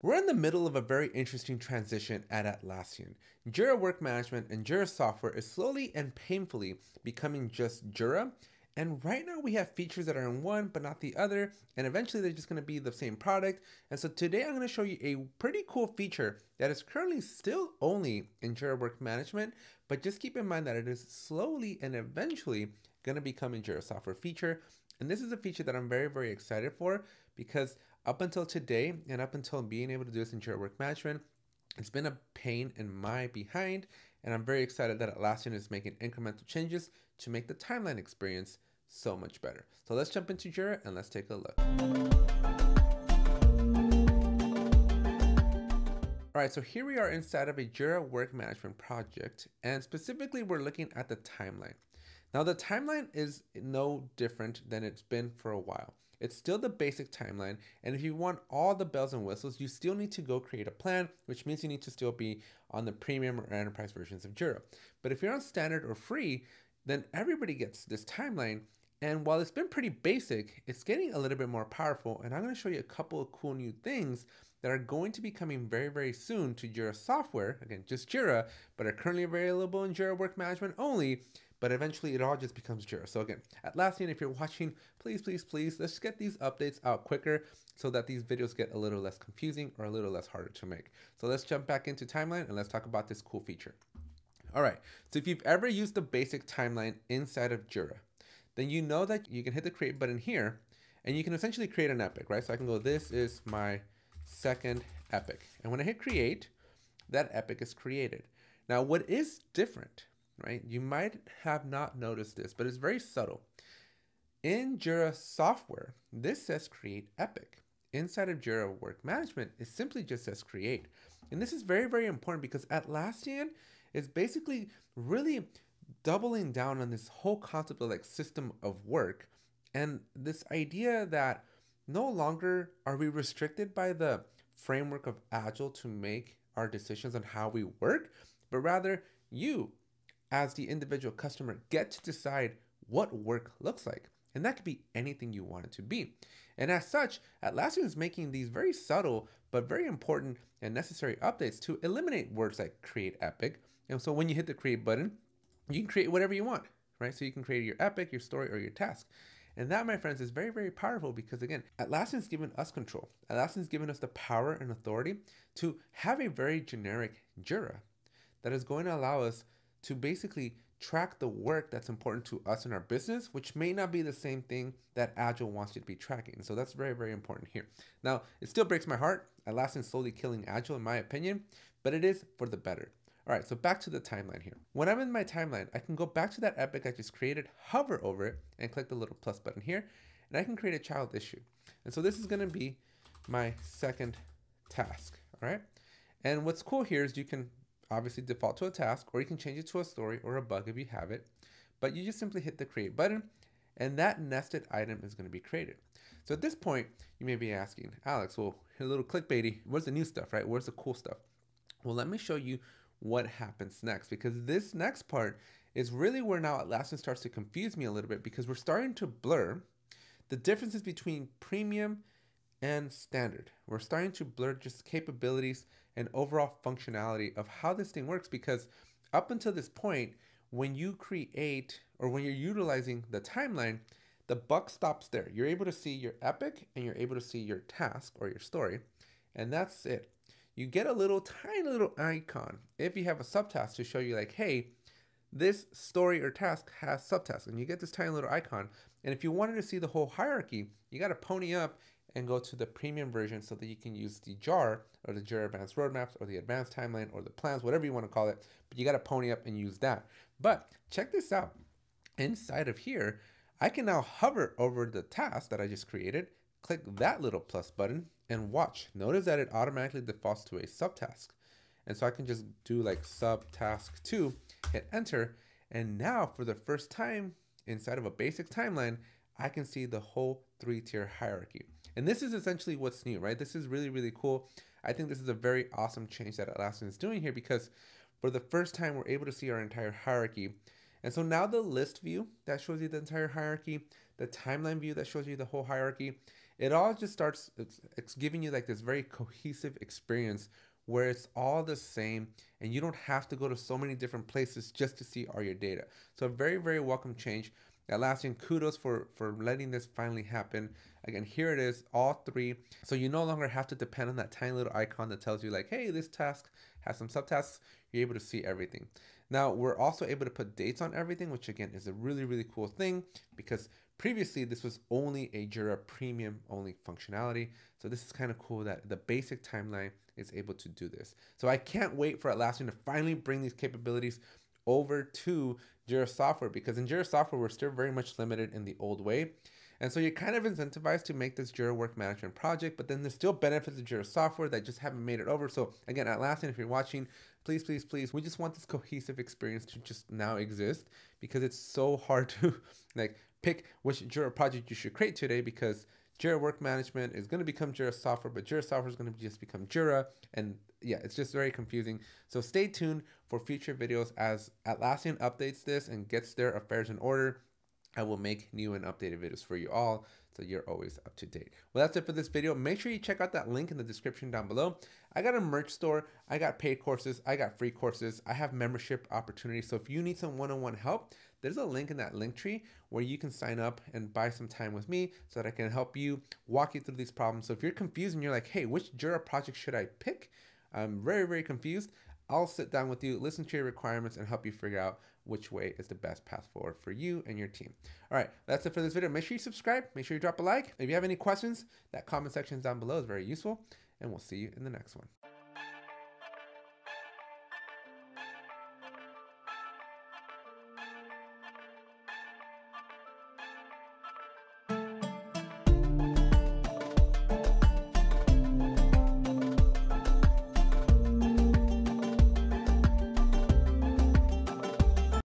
We're in the middle of a very interesting transition at Atlassian. Jira Work Management and Jira software is slowly and painfully becoming just Jira. And right now we have features that are in one but not the other, and eventually they're just going to be the same product. And so today I'm going to show you a pretty cool feature that is currently still only in Jira Work Management, but just keep in mind that it is slowly and eventually going to become a Jira software feature. And this is a feature that I'm very, very excited for because up until today and up until being able to do this in Jira Work Management, it's been a pain in my behind, and I'm very excited that Atlassian is making incremental changes to make the timeline experience so much better. So let's jump into Jira and let's take a look. All right, so here we are inside of a Jira Work Management project, and specifically we're looking at the timeline. Now the timeline is no different than it's been for a while. It's still the basic timeline, and if you want all the bells and whistles, you still need to go create a plan, which means you need to still be on the premium or enterprise versions of Jira. But if you're on standard or free, then everybody gets this timeline. And while it's been pretty basic, it's getting a little bit more powerful. And I'm going to show you a couple of cool new things that are going to be coming very, very soon to Jira software. Again, just Jira, but are currently available in Jira Work Management only but eventually it all just becomes Jira. So again, Atlassian, if you're watching, please, please, please, let's get these updates out quicker so that these videos get a little less confusing or a little less harder to make. So let's jump back into timeline and let's talk about this cool feature. All right, so if you've ever used the basic timeline inside of Jira, then you know that you can hit the create button here and you can essentially create an epic, right? So I can go, this is my second epic. And when I hit create, that epic is created. Now, what is different right? You might have not noticed this, but it's very subtle. In Jira software, this says create epic. Inside of Jira work management, it simply just says create. And this is very, very important because Atlassian is basically really doubling down on this whole concept of like system of work and this idea that no longer are we restricted by the framework of agile to make our decisions on how we work, but rather you as the individual customer, get to decide what work looks like. And that could be anything you want it to be. And as such, Atlassian is making these very subtle but very important and necessary updates to eliminate words like create epic. And so when you hit the create button, you can create whatever you want, right? So you can create your epic, your story, or your task. And that, my friends, is very, very powerful because again, Atlassian's given us control. Atlassian's given us the power and authority to have a very generic Jira that is going to allow us to basically track the work that's important to us in our business, which may not be the same thing that Agile wants you to be tracking. So that's very, very important here. Now, it still breaks my heart. Atlassian's slowly killing Agile, in my opinion, but it is for the better. All right, so back to the timeline here. When I'm in my timeline, I can go back to that epic I just created, hover over it, and click the little plus button here, and I can create a child issue. And so this is gonna be my second task, all right? And what's cool here is you can obviously default to a task, or you can change it to a story or a bug if you have it. But you just simply hit the create button, and that nested item is going to be created. So at this point, you may be asking, Alex, well, a little clickbaity, where's the new stuff, right? Where's the cool stuff? Well, let me show you what happens next, because this next part is really where now Atlassian starts to confuse me a little bit because we're starting to blur the differences between premium and standard. We're starting to blur just capabilities and overall functionality of how this thing works because up until this point, when you create or when you're utilizing the timeline, the buck stops there. You're able to see your epic and you're able to see your task or your story, and that's it. You get a little tiny little icon if you have a subtask to show you like, hey, this story or task has subtasks, and you get this tiny little icon. And if you wanted to see the whole hierarchy, you got to pony up and go to the premium version so that you can use the jar or the Jira Advanced Roadmaps or the Advanced Timeline or the plans, whatever you want to call it. But you got to pony up and use that. But check this out. Inside of here, I can now hover over the task that I just created, click that little plus button, and watch. Notice that it automatically defaults to a subtask. And so I can just do like subtask 2, hit enter, and now for the first time inside of a basic timeline, I can see the whole three tier hierarchy. And this is essentially what's new, right? This is really, really cool. I think this is a very awesome change that Atlassian is doing here because for the first time, we're able to see our entire hierarchy. And so now the list view that shows you the entire hierarchy, the timeline view that shows you the whole hierarchy, it all just starts, it's, it's giving you like this very cohesive experience where it's all the same and you don't have to go to so many different places just to see all your data. So a very, very welcome change. Atlassian, kudos for, for letting this finally happen. Again, here it is, all three. So you no longer have to depend on that tiny little icon that tells you like, hey, this task has some subtasks. You're able to see everything. Now we're also able to put dates on everything, which again is a really, really cool thing because previously this was only a Jira premium only functionality. So this is kind of cool that the basic timeline is able to do this. So I can't wait for Atlassian to finally bring these capabilities over to Jira Software because in Jira Software, we're still very much limited in the old way. And so you're kind of incentivized to make this Jira work management project, but then there's still benefits of Jira software that just haven't made it over. So again, Atlassian, if you're watching, please, please, please, we just want this cohesive experience to just now exist because it's so hard to like pick which Jira project you should create today because Jira Work Management is going to become Jira Software, but Jira Software is going to just become Jira. And yeah, it's just very confusing. So stay tuned for future videos as Atlassian updates this and gets their affairs in order. I will make new and updated videos for you all so you're always up to date. Well, that's it for this video. Make sure you check out that link in the description down below. I got a merch store. I got paid courses. I got free courses. I have membership opportunities. So if you need some one-on-one help, there's a link in that link tree where you can sign up and buy some time with me so that I can help you walk you through these problems. So if you're confused and you're like, hey, which Jira project should I pick? I'm very, very confused. I'll sit down with you, listen to your requirements, and help you figure out which way is the best path forward for you and your team. All right, that's it for this video. Make sure you subscribe. Make sure you drop a like. If you have any questions, that comment section down below is very useful, and we'll see you in the next one.